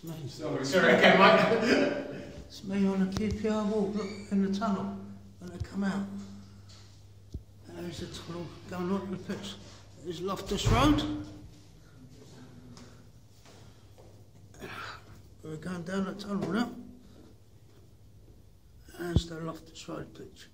It's me. Sorry, sorry, okay, Mike. It's me on the QPR walk, look, in the tunnel, when I come out. And there's a tunnel going on to the pitch. There's Loftus Road. We're going down the tunnel now. There's the Loftus Road pitch.